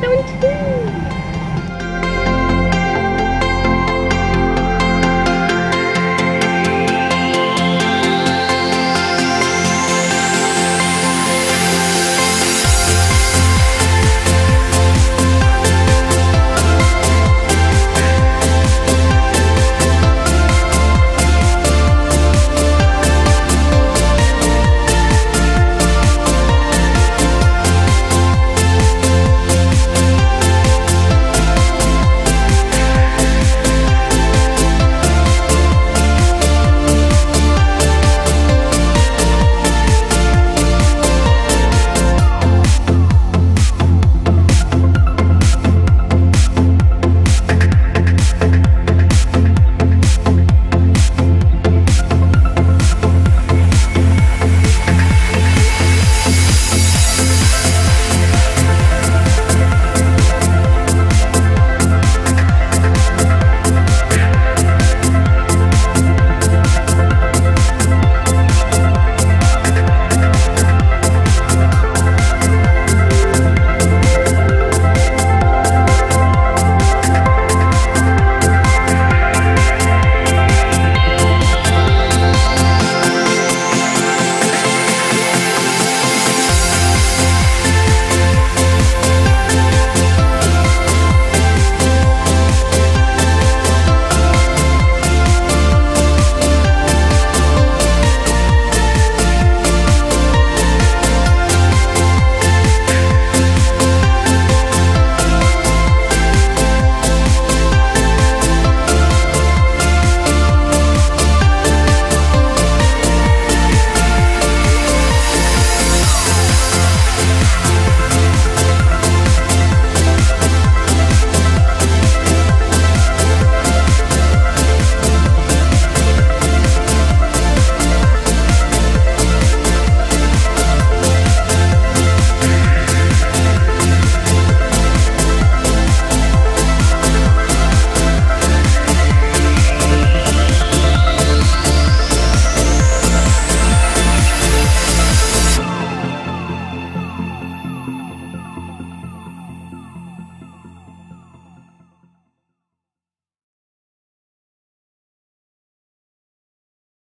don't too.